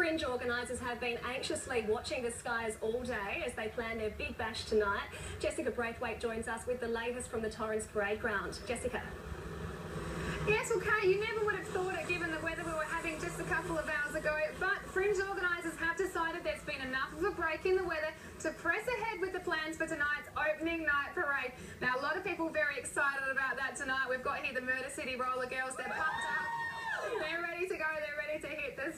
Fringe organisers have been anxiously watching the skies all day as they plan their big bash tonight. Jessica Braithwaite joins us with the latest from the Torrens Parade Ground. Jessica. Yes, well, Kate, you never would have thought it given the weather we were having just a couple of hours ago, but Fringe organisers have decided there's been enough of a break in the weather to press ahead with the plans for tonight's opening night parade. Now, a lot of people very excited about that tonight. We've got here the Murder City Roller Girls. They're pumped up. They're ready to go. They're ready to hit the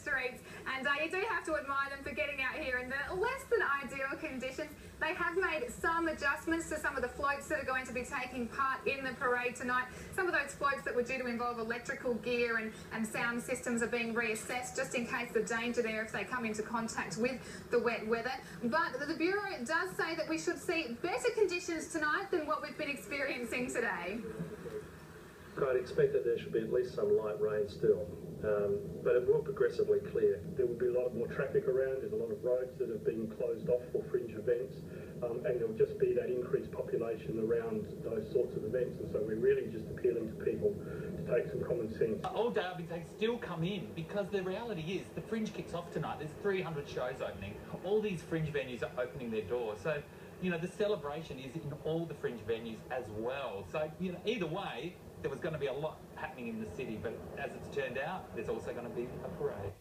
uh, you do have to admire them for getting out here in the less than ideal conditions. They have made some adjustments to some of the floats that are going to be taking part in the parade tonight. Some of those floats that were due to involve electrical gear and, and sound systems are being reassessed just in case the danger there if they come into contact with the wet weather. But the Bureau does say that we should see better conditions tonight than what we've been experiencing today. I'd expect that there should be at least some light rain still, um, but it will progressively clear. There will be a lot more traffic around. There's a lot of roads that have been closed off for fringe events, um, and there'll just be that increased population around those sorts of events. And so we're really just appealing to people to take some common sense. All Derby they still come in because the reality is the fringe kicks off tonight. There's 300 shows opening. All these fringe venues are opening their doors. So you know, the celebration is in all the fringe venues as well. So, you know, either way, there was going to be a lot happening in the city, but as it's turned out, there's also going to be a parade.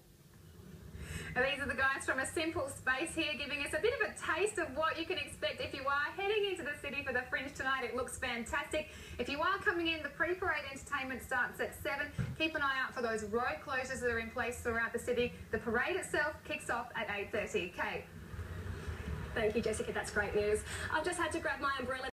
These are the guys from A Simple Space here giving us a bit of a taste of what you can expect if you are heading into the city for the Fringe tonight. It looks fantastic. If you are coming in, the pre-parade entertainment starts at 7. Keep an eye out for those road closures that are in place throughout the city. The parade itself kicks off at 8.30. Kate. Thank you, Jessica. That's great news. I've just had to grab my umbrella.